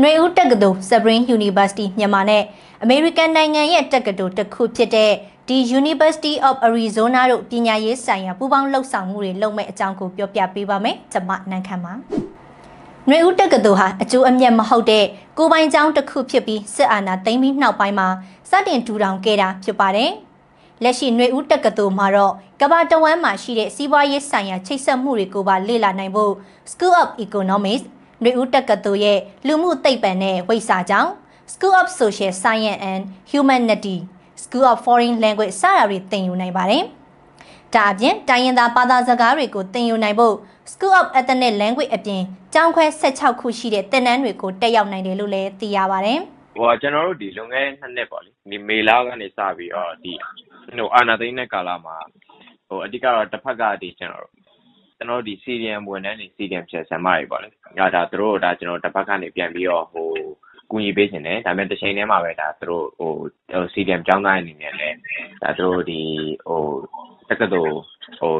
နှွေဦးတက္ကသိုလ် Spring University မြန်မာနဲ့အမေရိကန်နိုင်ငံရဲ့တက္ကသိုလ်တစ်ခုဖြစ်တဲ့ဒီ University of Arizona တို့ပညာရေးဆိုင်ရာပူးပေါင်းလှုပ်ဆောင်မှုတွေလုပ်မဲ့အကြောင်းကိုပြောပြပေးပါမယ်။ကျွန်မနန်းခမ်းပါ။နှွေဦးတက္ကသိုလ်ဟာအကျိုးအမြတ်မဟုတ်တဲ့ကိုပိုင်ကျောင်းတစ်ခုဖြစ်ပြီးစစ်အာဏာသိမ်းပြီးနောက်ပိုင်းမှာစတင်ထူထောင်ခဲ့တာဖြစ်ပါတယ်။လက်ရှိနှွေဦးတက္ကသိုလ်မှာတော့ကမ္ဘာတဝန်းမှာရှိတဲ့စီးပွားရေးဆိုင်ရာချိတ်ဆက်မှုတွေကိုပါလေ့လာနိုင်ဖို့ School of Economics နှွေဦးတက္ကသိုလ်ရဲ့လူမှုသိပ္ပံနဲ့ဝိစာကျောင်း School of Social Science and Humanity School of Foreign Language စတာတွေသင်ယူနိုင်ပါတယ်။ဒါအပြင်တိုင်းရင်းသားဘာသာစကားတွေကိုသင်ယူနိုင်ဖို့ School of Ethnic Language အပြင်ကျောင်းခွဲ16ခုရှိတဲ့သင်တန်းတွေကိုတက်ရောက်နိုင်တယ်လို့လည်းသိရပါတယ်။ဟိုကျွန်တော်တို့ဒီလွန်ခဲ့တဲ့နှစ်နှစ်ပေါ့လေဒီမေလာကနေစပြီးတော့ဒီဟိုအာနာသိန်းတဲ့ကာလမှာဟိုအဓိကတော့တစ်ဖက်ကဒီကျွန်တော်တို့ ကျွန်တော်တို့ဒီ CDM ဝန်ထမ်းတွေ CDM ဖြတ်ဆံမတွေပေါ့လေ။ဒါဒါသူတို့ဒါကျွန်တော်တစ်ပတ်ကနေပြန်ပြီးတော့ဟိုကူညီပေးခြင်းတယ်ဒါပေမဲ့တစ်ချိန်တည်းမှာပဲဒါသူတို့ဟို CDM ကျောင်းသားအနေနဲ့လည်းဒါသူတို့ဒီဟိုတက္ကသိုလ်ဟို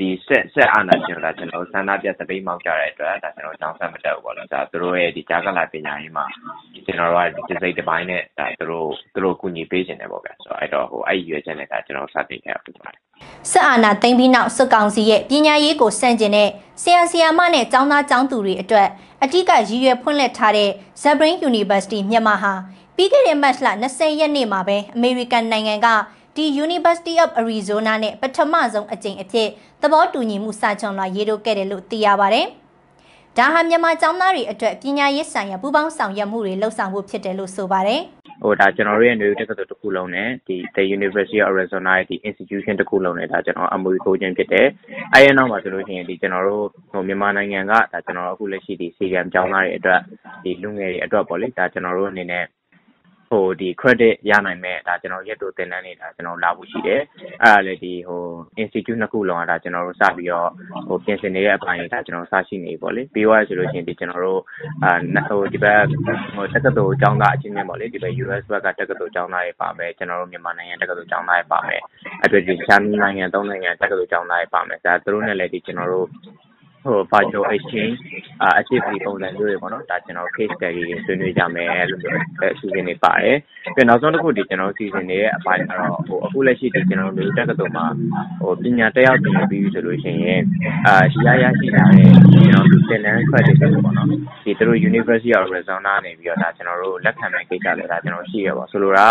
ဒီဆက်ဆက်အာဏာရှင်လာကျွန်တော်ဆန္ဒပြစပိတ်မောက်ကြတဲ့အတွက်ဒါကျွန်တော်ကြောင်းဆက်မတက်ဘူးပေါ့နော်ဒါသူတို့ရဲ့ဒီကြားကလာပညာရေးမှာ ကျွန်တော်တို့ကဒီစိတ်တစ်ပိုင်းနဲ့ဒါသူတို့သူတို့ ကူညီပေးခြင်းတယ်ပေါ့ဗျာဆိုတော့ အဲ့တော့ဟိုအဲ့ရွယ်ချက်နဲ့ဒါကျွန်တော်စတင်ခဲ့ဖြစ်ပါတယ် စစ်အာဏာသိမ်းပြီးနောက် စစ်ကောင်စီရဲ့ ပညာရေးကိုစန့်ကျင်တဲ့ ဆရာ ဆရာမနဲ့ ကျောင်းသား ကျောင်းသူတွေအတွက်အထူးကရည်ရွယ်ဖွင့်လှစ်ထားတဲ့ Zabrin University မြန်မာဟာ ပြီးခဲ့တဲ့ မတ်လ20ရက်နေ့မှာပဲ အမေရိကန်နိုင်ငံက ဒီ University of Arizona နဲ့ပထမဆုံးအကြိမ်အဖြစ်သဘောတူညီမှုစာချုပ်လာရေးထိုးခဲ့တယ်လို့သိရပါတယ်။ဒါဟာမြန်မာကျောင်းသားတွေအတွက်ပညာရေးဆိုင်ရာပူးပေါင်းဆောင်ရွက်မှုတွေလှုပ်ဆောင်ဖို့ဖြစ်တယ်လို့ဆိုပါတယ်။ဟိုဒါကျွန်တော်တို့ရဲ့နေတက္ကသိုလ်တစ်ခုလုံးနဲ့ဒီ The University of Arizona ရဲ့ဒီ institution တစ်ခုလုံးနဲ့ဒါကျွန်တော်အမွေကိုခြင်းဖြစ်တယ်။အဲဒီနောက်မှာဆိုလို့ရှိရင်ဒီကျွန်တော်တို့ဟိုမြန်မာနိုင်ငံကဒါကျွန်တော်အခုလက်ရှိဒီ CDM ကျောင်းသားတွေအတွက်ဒီလူငယ်တွေအတွက်ပေါ့လေဒါကျွန်တော်တို့အနေနဲ့ ဟိုဒီ credit ရနိုင်မဲ့ဒါကျွန်တော်ရက်တို့သင်တန်းနေတာကျွန်တော်လာဖို့ရှိတယ်အဲ့ဒါလည်းဒီဟို institute နှစ်ခုလုံးကဒါကျွန်တော်တို့စပြီးတော့ဟိုပြင်ဆင်နေတဲ့အပိုင်းဒါကျွန်တော်စရှိနေပြီပေါ့လေပြီးသွားဆိုလို့ရှိရင်ဒီကျွန်တော်တို့အာဟိုဒီဘက်ဟိုတက္ကသိုလ်ကျောင်းသားအချင်းချင်းပေါ့လေဒီဘက် US ဘက်ကတက္ကသိုလ်ကျောင်းသားတွေပါမယ်ကျွန်တော်တို့မြန်မာနိုင်ငံတက္ကသိုလ်ကျောင်းသားတွေပါမယ်အဲ့ဒါဒီရှမ်းနိုင်ငံသုံးနိုင်ငံတက္ကသိုလ်ကျောင်းသားတွေပါမယ်ဒါသူတို့နဲ့လည်းဒီကျွန်တော်တို့ ဟို virtual exchange အာ activity ပုံစံမျိုးတွေပေါ့နော်ဒါကျွန်တော် case study တွေဆွေးနွေးကြမယ်လို့အစီအစဉ်တွေပါတယ်ပြီးနောက်ဆုံးတစ်ခုဒီကျွန်တော်စီစဉ်နေတဲ့အပိုင်းကတော့ဟိုအခုလက်ရှိဒီကျွန်တော်တို့တက္ကသိုလ်မှာဟိုပညာတက်ရောက်သင်ပြီးပြီဆိုလို့ရှိရင်အာရှိရရရှိလာတဲ့ကျွန်တော်တို့သင်တန်း credit တွေပေါ့နော်ဒီသူတို့ University of Arizona နေပြီးတော့ဒါကျွန်တော်တို့လက်ခံမဲ့ကိစ္စတွေဒါကျွန်တော်ရှိရပါဆိုလိုတာ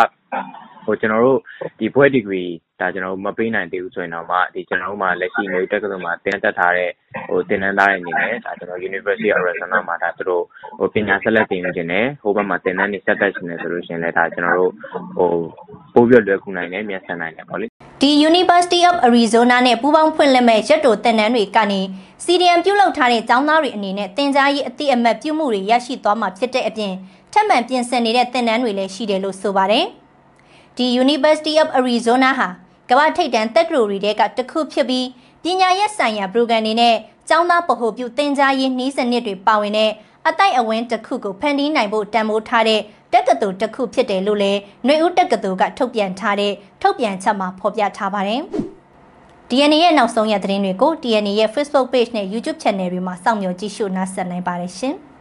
ဟိုကျွန်တော်တို့ဒီဘွဲ့ degree ဒါကျွန်တော်တို့မပေးနိုင်သေးဘူးဆိုရင်တော့မှဒီကျွန်တော်တို့မှာလက်ရှိနေတက္ကသိုလ်မှာသင်တက်ထားတဲ့ဟိုသင်တန်းသားတွေအနေနဲ့ဒါကျွန်တော် University of Arizona မှာဒါသူတို့ဟိုပညာဆက်လက်သင်ယူခြင်းနဲ့ဟိုဘက်မှာသင်တန်းတွေဆက်တက်ခြင်းနဲ့ဆိုလို့ရှိရင်လည်းဒါကျွန်တော်တို့ဟိုပို့ပြလွယ်ကူနိုင်တယ်မြန်ဆန်နိုင်တယ်ပေါ့လေဒီ University of Arizona နဲ့ပူးပေါင်းဖွင့်လှစ်မဲ့ရက်တိုသင်တန်းတွေကနေ CDM ပြုလုပ်ထားတဲ့ကျောင်းသားတွေအနေနဲ့သင်ကြားရေးအသည့်အမှတ်ပြုမှုတွေရရှိသွားမှာဖြစ်တဲ့အပြင်ထပ်မံပြင်ဆင်နေတဲ့သင်တန်းတွေလည်းရှိတယ်လို့ဆိုပါတယ်။ ဒီ University of Arizona ဟာကမ္ဘာထိပ်တန်းတက္ကသိုလ်တွေကတစ်ခုဖြစ်ပြီးပညာရေးဆိုင်ရာ program တွေနဲ့ကျောင်းသားပဟိုပြုသင်ကြားရေးနှီးစနစ်တွေပါဝင်တဲ့အတိုက်အဝန်းတစ်ခုကိုဖန်တီးနိုင်ဖို့တန်ဖိုးထားတဲ့တက္ကသိုလ်တစ်ခုဖြစ်တယ်လို့လည်းຫນွေဦးတက္ကသိုလ်ကထုတ်ပြန်ထားတဲ့ထုတ်ပြန်ချက်မှာဖော်ပြထားပါတယ်။ DNA ရဲ့နောက်ဆုံးရသတင်းတွေကို DNA ရဲ့ Facebook page နဲ့ YouTube channel တွေမှာစောင့်မျှော်ကြည့်ရှုနားဆင်နိုင်ပါတယ်ရှင်။